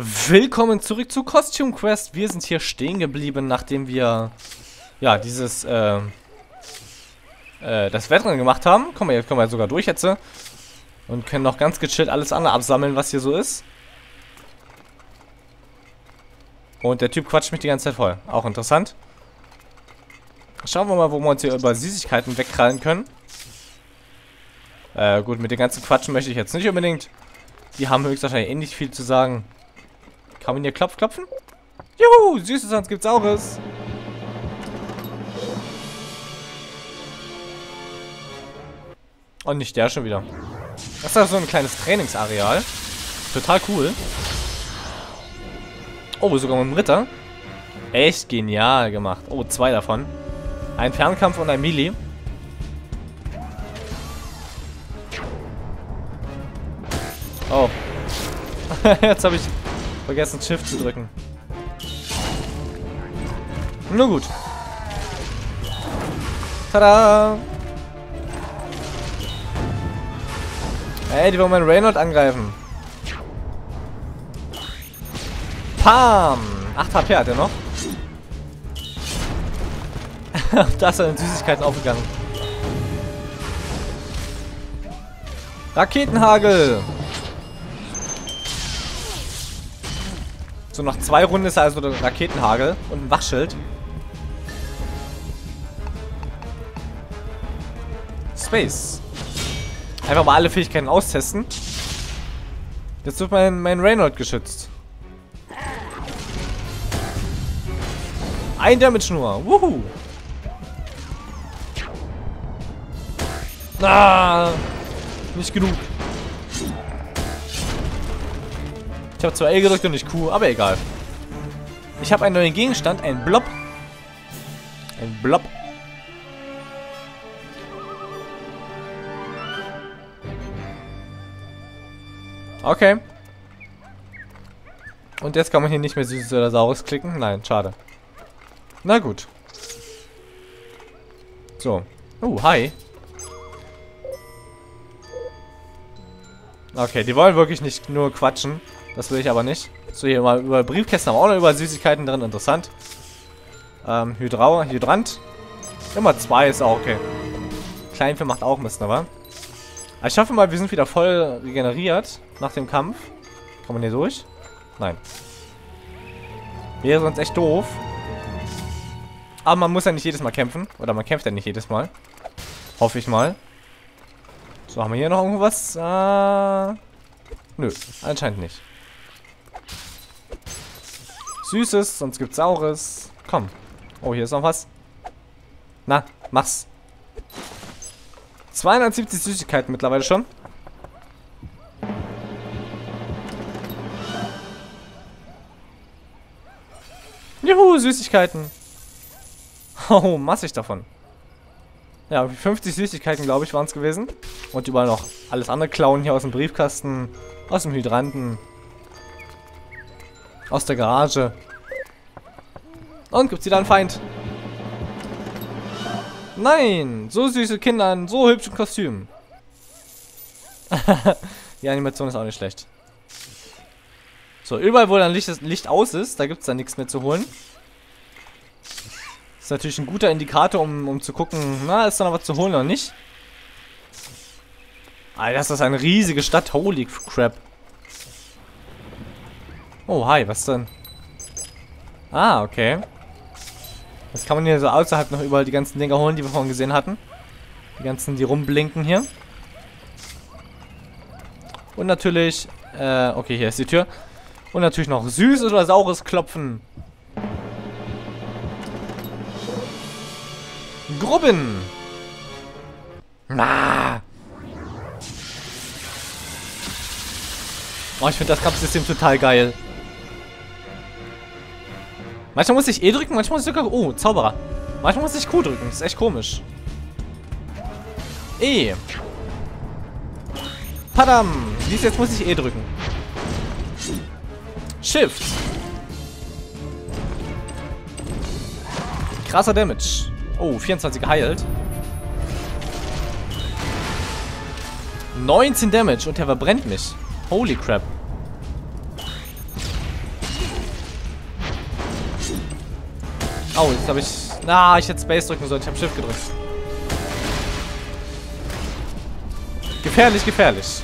Willkommen zurück zu Costume Quest. Wir sind hier stehen geblieben, nachdem wir ja dieses äh, äh, das Wettrennen gemacht haben. Kommen wir jetzt kommen wir sogar durch jetzt und können noch ganz gechillt alles andere absammeln, was hier so ist. Und der Typ quatscht mich die ganze Zeit voll. Auch interessant. Schauen wir mal, wo wir uns hier über Süßigkeiten wegkrallen können. Äh, gut, mit den ganzen Quatschen möchte ich jetzt nicht unbedingt. Die haben höchstwahrscheinlich ähnlich viel zu sagen. Kann man hier Klopf klopfen? Juhu, süßes sonst gibt's Saures. Und nicht der schon wieder. Das ist doch so ein kleines Trainingsareal. Total cool. Oh, sogar mit einem Ritter. Echt genial gemacht. Oh, zwei davon. Ein Fernkampf und ein Melee. Oh. Jetzt habe ich Vergessen Shift zu drücken. Nur gut. Tada! Ey, die wollen meinen Reynold angreifen. Pam! 8 HP hat er noch. da ist er in Süßigkeiten aufgegangen. Raketenhagel! So, nach zwei Runden ist also der Raketenhagel und ein Wachschild. Space. Einfach mal alle Fähigkeiten austesten. Jetzt wird mein, mein Reynold geschützt. Ein Damage nur. Wuhu. Ah, nicht genug. Ich habe zwar L gedrückt und nicht Q, aber egal. Ich habe einen neuen Gegenstand, ein Blob. Ein Blob. Okay. Und jetzt kann man hier nicht mehr Süßes oder Saures klicken? Nein, schade. Na gut. So. Oh, hi. Okay, die wollen wirklich nicht nur quatschen. Das will ich aber nicht. So, hier mal über Briefkästen haben wir auch noch über Süßigkeiten drin. Interessant. Ähm, Hydrau Hydrant. Immer zwei ist auch okay. Kleinvieh macht auch Mist, aber. Ich hoffe mal, wir sind wieder voll regeneriert nach dem Kampf. Kann man hier durch? Nein. Wäre sonst echt doof. Aber man muss ja nicht jedes Mal kämpfen. Oder man kämpft ja nicht jedes Mal. Hoffe ich mal. So, haben wir hier noch irgendwas? Äh, nö, anscheinend nicht. Süßes, sonst gibt's Saures. Komm. Oh, hier ist noch was. Na, mach's. 270 Süßigkeiten mittlerweile schon. Juhu, Süßigkeiten. Oh, massig davon. Ja, 50 Süßigkeiten, glaube ich, waren es gewesen. Und überall noch alles andere klauen hier aus dem Briefkasten, aus dem Hydranten, aus der Garage. Und gibt's wieder einen Feind. Nein! So süße Kinder in so hübschen Kostümen. Die Animation ist auch nicht schlecht. So, überall, wo dann Licht, Licht aus ist, da gibt es dann nichts mehr zu holen. Ist natürlich ein guter Indikator, um, um zu gucken, na, ist da noch was zu holen oder nicht. Alter, das ist eine riesige Stadt. Holy crap. Oh, hi, was denn? Ah, okay. Was kann man hier so außerhalb noch überall die ganzen Dinger holen, die wir vorhin gesehen hatten? Die ganzen, die rumblinken hier. Und natürlich, äh, okay, hier ist die Tür. Und natürlich noch süßes oder saures Klopfen. Grubben. Na. Oh, ich finde das Kampfsystem total geil. Manchmal muss ich E drücken, manchmal muss ich sogar... Oh, Zauberer. Manchmal muss ich Q drücken. Das ist echt komisch. E. Padam. Dies jetzt muss ich E drücken. Shift. Krasser Damage. Oh, 24 geheilt. 19 Damage und der verbrennt mich. Holy crap. Oh, jetzt habe ich... Na, ich hätte Space drücken sollen. Ich habe Schiff gedrückt. Gefährlich, gefährlich.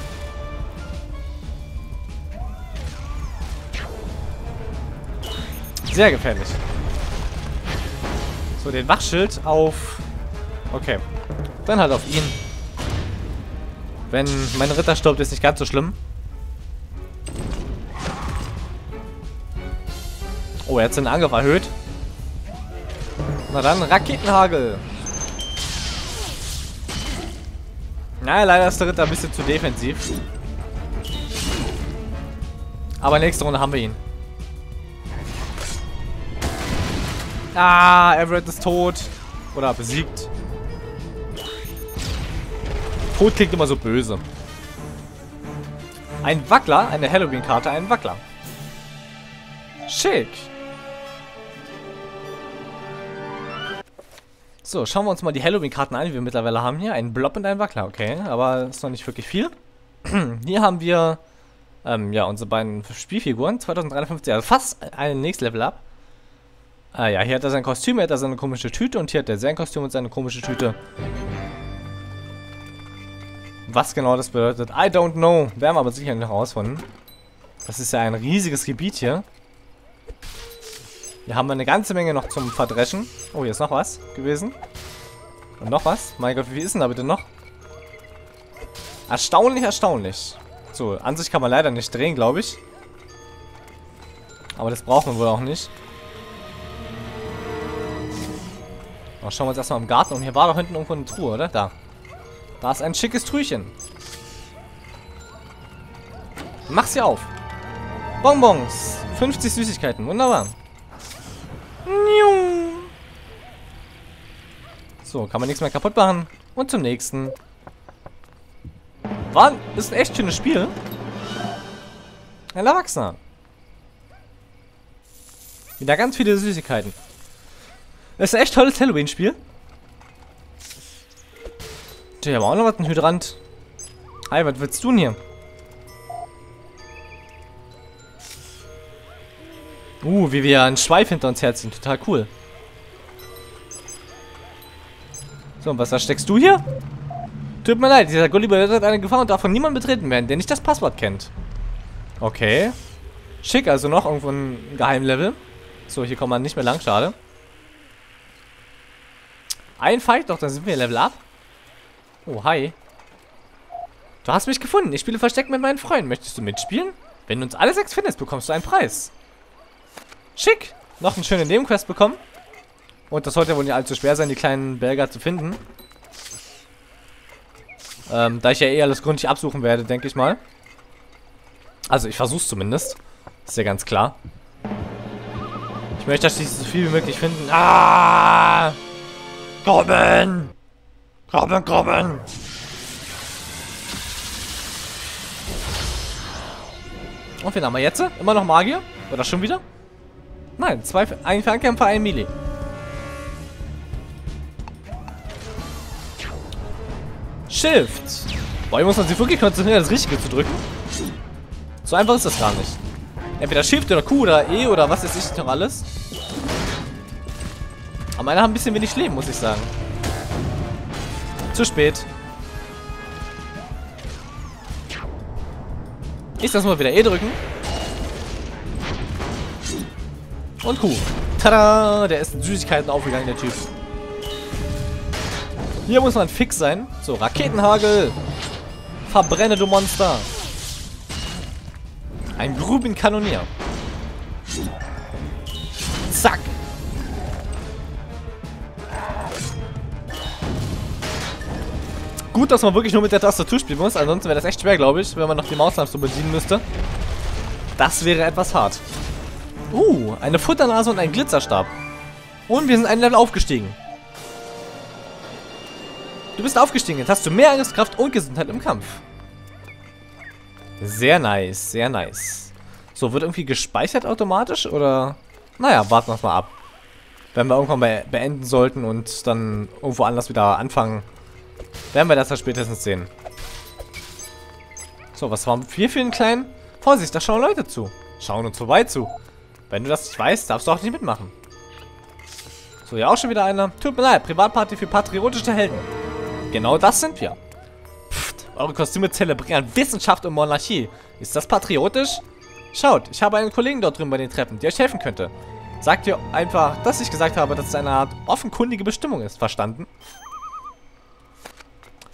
Sehr gefährlich. So, den Wachschild auf... Okay. Dann halt auf ihn. Wenn mein Ritter stirbt, ist nicht ganz so schlimm. Oh, er hat seinen Angriff erhöht. Na dann, Raketenhagel. Na, leider ist der Ritter ein bisschen zu defensiv. Aber nächste Runde haben wir ihn. Ah, Everett ist tot. Oder besiegt. Tod klingt immer so böse. Ein Wackler, eine Halloween-Karte, ein Wackler. Schick. So, schauen wir uns mal die Halloween-Karten an, die wir mittlerweile haben hier. Ein Blob und ein Wackler, okay. Aber ist noch nicht wirklich viel. hier haben wir, ähm, ja, unsere beiden Spielfiguren. 2053, also fast ein nächstes Level up. Ah ja, hier hat er sein Kostüm, hier hat er seine komische Tüte und hier hat er sein Kostüm und seine komische Tüte. Was genau das bedeutet, I don't know. Werden wir aber sicher noch herausfinden. Das ist ja ein riesiges Gebiet hier. Hier haben wir eine ganze Menge noch zum Verdreschen. Oh, hier ist noch was gewesen. Und noch was? Mein Gott, wie ist denn da bitte noch? Erstaunlich, erstaunlich. So, an sich kann man leider nicht drehen, glaube ich. Aber das brauchen wir wohl auch nicht. Oh, schauen wir uns erstmal im Garten um. Hier war doch hinten irgendwo eine Truhe, oder? Da. Da ist ein schickes Trüchen. Mach sie auf. Bonbons. 50 Süßigkeiten. Wunderbar. So, kann man nichts mehr kaputt machen. Und zum nächsten. War, ist ein echt schönes Spiel. Ein Erwachsener. Wieder ganz viele Süßigkeiten. Das ist ein echt tolles Halloween-Spiel. Tja, aber auch noch was, ein Hydrant. Hi, was willst du denn hier? Uh, wie wir einen Schweif hinter uns herziehen. Total cool. So, und was versteckst du hier? Tut mir leid, dieser Gulliver hat eine Gefahr und darf von niemandem betreten werden, der nicht das Passwort kennt. Okay. Schick, also noch irgendwo ein Geheimlevel. So, hier kommt man nicht mehr lang, schade. Ein Fight, doch, dann sind wir Level up. Oh, hi. Du hast mich gefunden. Ich spiele Versteck mit meinen Freunden. Möchtest du mitspielen? Wenn du uns alle sechs findest, bekommst du einen Preis. Schick. Noch eine schöne Nebenquest bekommen. Und das sollte wohl nicht allzu schwer sein, die kleinen Belger zu finden. Ähm, da ich ja eh alles gründlich absuchen werde, denke ich mal. Also, ich versuch's zumindest. Ist ja ganz klar. Ich möchte, dass sie so viel wie möglich finden. Ah! Kommen! Kommen, kommen! Und wen haben wir jetzt? Immer noch Magier? Oder schon wieder? Nein, zwei, ein Fernkämpfer, ein Melee. Shift. Boah, hier muss man sich wirklich konzentrieren, das Richtige zu drücken. So einfach ist das gar nicht. Entweder Shift oder Q oder E oder was ist ich noch alles. Aber meine haben ein bisschen wenig Leben, muss ich sagen. Zu spät. Ich das mal wieder E drücken. Und Q. Tada! Der ist in Süßigkeiten aufgegangen, der Typ. Hier muss man fix sein. So, Raketenhagel. Verbrenne, du Monster. Ein Grubenkanonier. Zack. Gut, dass man wirklich nur mit der Tastatur spielen muss. Ansonsten wäre das echt schwer, glaube ich, wenn man noch die Maus so bedienen müsste. Das wäre etwas hart. Uh, eine Futternase und ein Glitzerstab. Und wir sind ein Level aufgestiegen. Du bist aufgestiegen. Jetzt hast du mehr Angriffskraft und Gesundheit im Kampf. Sehr nice, sehr nice. So, wird irgendwie gespeichert automatisch oder... Naja, warten wir mal ab. Wenn wir irgendwann be beenden sollten und dann irgendwo anders wieder anfangen, werden wir das ja spätestens sehen. So, was haben wir für einen kleinen... Vorsicht, da schauen Leute zu. Schauen uns vorbei zu. Wenn du das nicht weißt, darfst du auch nicht mitmachen. So, ja auch schon wieder einer. Tut mir leid, Privatparty für patriotische Helden. Genau das sind wir. Pfft, eure Kostüme zelebrieren Wissenschaft und Monarchie. Ist das patriotisch? Schaut, ich habe einen Kollegen dort drüben bei den Treppen, der euch helfen könnte. Sagt ihr einfach, dass ich gesagt habe, dass es eine Art offenkundige Bestimmung ist. Verstanden?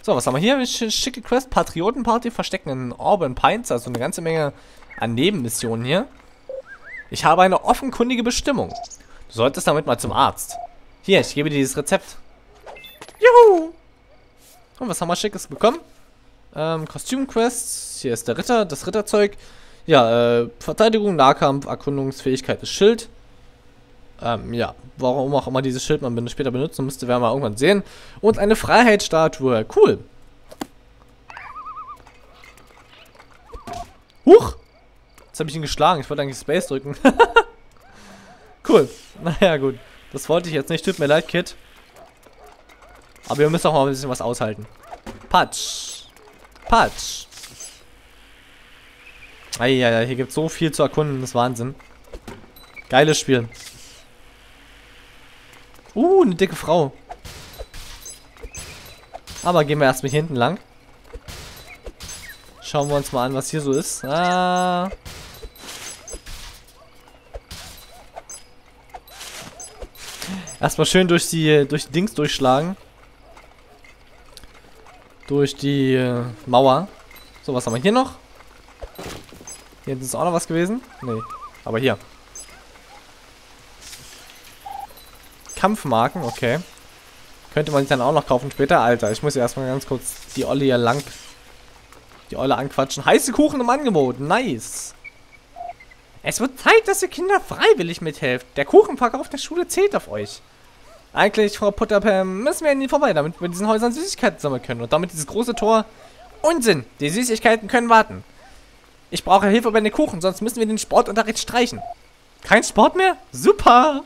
So, was haben wir hier? Schicke Quest, Patriotenparty, verstecken in Auburn Pines, also eine ganze Menge an Nebenmissionen hier. Ich habe eine offenkundige Bestimmung. Du solltest damit mal zum Arzt. Hier, ich gebe dir dieses Rezept. Juhu! Und was haben wir Schickes bekommen? Ähm, Kostümquests. Hier ist der Ritter, das Ritterzeug. Ja, äh, Verteidigung, Nahkampf, Erkundungsfähigkeit des Schild. Ähm, ja, warum auch immer dieses Schild man später benutzen müsste, werden wir irgendwann sehen. Und eine Freiheitsstatue. Cool. Huch! Jetzt habe ich ihn geschlagen. Ich wollte eigentlich Space drücken. cool. Naja, gut. Das wollte ich jetzt nicht. Tut mir leid, Kid. Aber wir müssen auch mal ein bisschen was aushalten. Patsch. Patsch. Eieiei, hier gibt es so viel zu erkunden. Das ist Wahnsinn. Geiles Spiel. Uh, eine dicke Frau. Aber gehen wir erstmal hier hinten lang. Schauen wir uns mal an, was hier so ist. Ah. Erstmal schön durch die, durch die Dings durchschlagen. Durch die äh, Mauer. So, was haben wir hier noch? Hier ist auch noch was gewesen? Nee. Aber hier. Kampfmarken, okay. Könnte man sich dann auch noch kaufen später. Alter, ich muss ja erstmal ganz kurz die Olle hier lang... Die Olle anquatschen. Heiße Kuchen im Angebot. Nice. Es wird Zeit, dass ihr Kinder freiwillig mithelft. Der Kuchenverkauf der Schule zählt auf euch. Eigentlich, Frau Putterpam, müssen wir an ihnen vorbei, damit wir in diesen Häusern Süßigkeiten sammeln können. Und damit dieses große Tor... Unsinn! Die Süßigkeiten können warten. Ich brauche Hilfe bei den Kuchen, sonst müssen wir den Sportunterricht streichen. Kein Sport mehr? Super!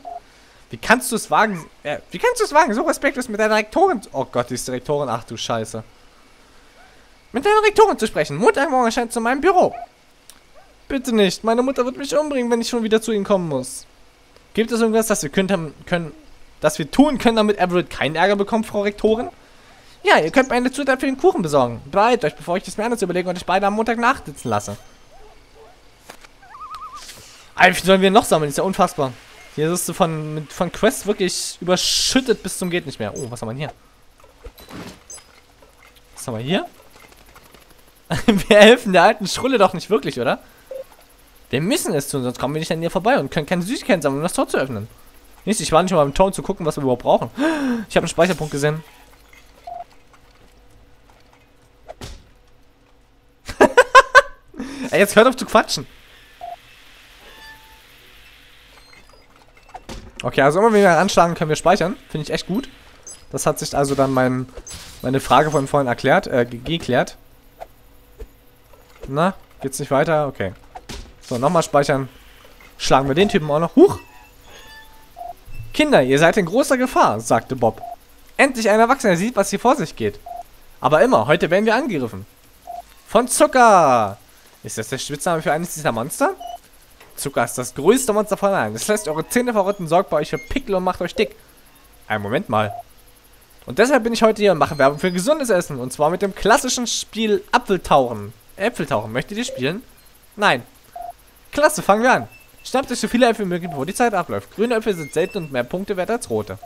Wie kannst du es wagen? Äh, wie kannst du es wagen, so respektlos mit deiner Rektorin... Oh Gott, die ist Rektorin. Ach du Scheiße. Mit deiner Rektorin zu sprechen. Montagmorgen erscheint zu meinem Büro. Bitte nicht. Meine Mutter wird mich umbringen, wenn ich schon wieder zu ihnen kommen muss. Gibt es irgendwas, das wir können, können, das wir tun können, damit Everett keinen Ärger bekommt, Frau Rektorin? Ja, ihr könnt mir eine Zutat für den Kuchen besorgen. Beeilt euch, bevor ich das mir anders überlege und euch beide am Montag nachsitzen lasse. Viel sollen wir noch sammeln? Ist ja unfassbar. Hier ist du von, von Quest wirklich überschüttet bis zum geht nicht mehr. Oh, was haben wir hier? Was haben wir hier? wir helfen der alten Schrulle doch nicht wirklich, oder? Wir müssen es tun, sonst kommen wir nicht an ihr vorbei und können keine Süßigkeiten sammeln, um das Tor zu öffnen. Nicht, ich war nicht mal im Ton zu gucken, was wir überhaupt brauchen. Ich habe einen Speicherpunkt gesehen. Ey, jetzt hört auf zu quatschen. Okay, also immer wenn wir anschlagen, können wir speichern. Finde ich echt gut. Das hat sich also dann mein, meine Frage von vorhin erklärt, äh, geklärt. Na, geht's nicht weiter? Okay. So, nochmal speichern. Schlagen wir den Typen auch noch. Huch! Kinder, ihr seid in großer Gefahr, sagte Bob. Endlich ein Erwachsener sieht, was hier vor sich geht. Aber immer, heute werden wir angegriffen. Von Zucker! Ist das der Spitzname für eines dieser Monster? Zucker ist das größte Monster von allen. Es lässt eure Zähne verrotten, sorgt bei euch für Pickel und macht euch dick. Ein Moment mal. Und deshalb bin ich heute hier und mache Werbung für gesundes Essen. Und zwar mit dem klassischen Spiel Apfeltauchen. Äpfeltauchen. Möchtet ihr spielen? Nein. Klasse, fangen wir an. Schnappt euch so viele Äpfel wie möglich, bevor die Zeit abläuft. Grüne Äpfel sind selten und mehr Punkte wert als rote.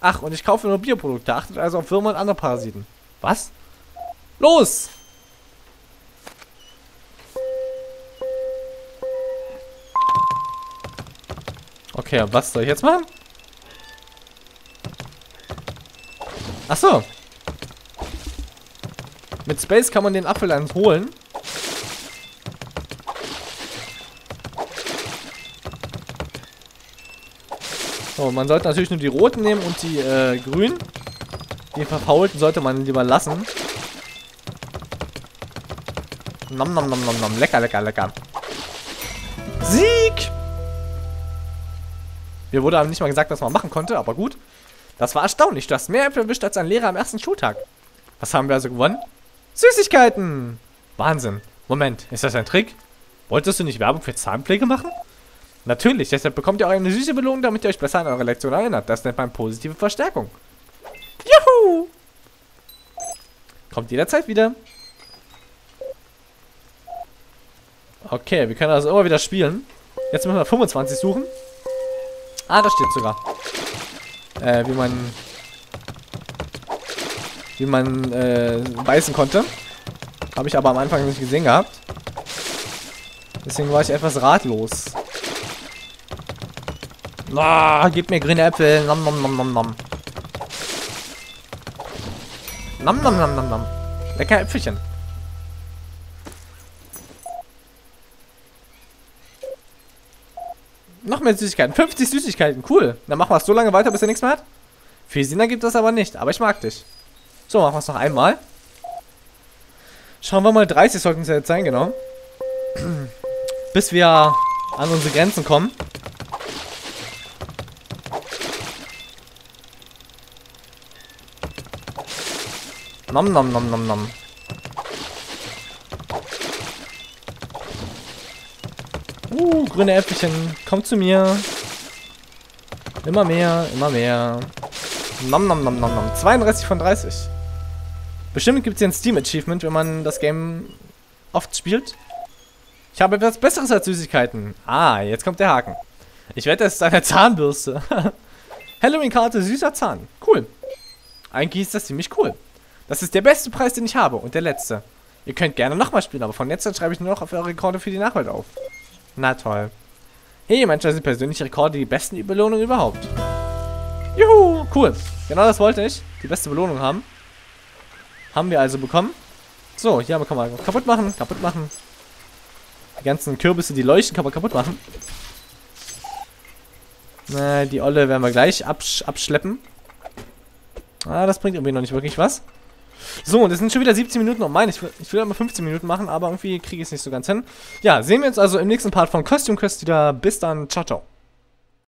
Ach, und ich kaufe nur Bioprodukte. Achtet also auf Würmer und andere Parasiten. Was? Los! Okay, was soll ich jetzt machen? Ach so. Mit Space kann man den Apfel dann holen. So, man sollte natürlich nur die roten nehmen und die äh, grünen. Die verfaulten sollte man lieber lassen. Nom nom nom nom nom. Lecker, lecker, lecker. Sieg! Mir wurde aber nicht mal gesagt, was man machen konnte, aber gut. Das war erstaunlich. Du hast mehr Äpfel erwischt als ein Lehrer am ersten Schultag. Was haben wir also gewonnen? Süßigkeiten! Wahnsinn. Moment, ist das ein Trick? Wolltest du nicht Werbung für Zahnpflege machen? Natürlich, deshalb bekommt ihr auch eine süße Belohnung, damit ihr euch besser an eure Lektion erinnert. Das nennt man positive Verstärkung. Juhu! Kommt jederzeit wieder. Okay, wir können also immer wieder spielen. Jetzt müssen wir 25 suchen. Ah, da steht sogar. Äh, wie man... Wie man, äh, beißen konnte. Habe ich aber am Anfang nicht gesehen gehabt. Deswegen war ich etwas ratlos. Ah, gib mir grüne Äpfel. Nom nom nom nom nom. Nom nom nom nom nom. Lecker Äpfelchen. Noch mehr Süßigkeiten. 50 Süßigkeiten. Cool. Dann machen wir es so lange weiter, bis er nichts mehr hat. Viel Sinn ergibt das aber nicht. Aber ich mag dich. So, machen wir es noch einmal. Schauen wir mal. 30 sollten es ja jetzt sein, genau. bis wir an unsere Grenzen kommen. Nom nom nom nom nom. Uh, grüne Äpfelchen. Komm zu mir. Immer mehr, immer mehr. Nom nom nom nom nom. 32 von 30. Bestimmt gibt es hier ein Steam-Achievement, wenn man das Game oft spielt. Ich habe etwas Besseres als Süßigkeiten. Ah, jetzt kommt der Haken. Ich wette, es ist eine Zahnbürste. Halloween-Karte, süßer Zahn. Cool. Eigentlich ist das ziemlich cool. Das ist der beste Preis, den ich habe und der letzte. Ihr könnt gerne nochmal spielen, aber von jetzt an schreibe ich nur noch auf eure Rekorde für die Nachwelt auf. Na toll. Hey, manchmal sind persönliche Rekorde die besten Belohnungen überhaupt. Juhu, cool. Genau das wollte ich. Die beste Belohnung haben. Haben wir also bekommen. So, hier haben wir, kann man kaputt machen, kaputt machen. Die ganzen Kürbisse, die leuchten, kann man kaputt machen. Na, die Olle werden wir gleich absch abschleppen. Ah, das bringt irgendwie noch nicht wirklich was. So, und es sind schon wieder 17 Minuten um mein. Ich will, ich will immer 15 Minuten machen, aber irgendwie kriege ich es nicht so ganz hin. Ja, sehen wir uns also im nächsten Part von Costume Quest wieder. Bis dann. Ciao, ciao.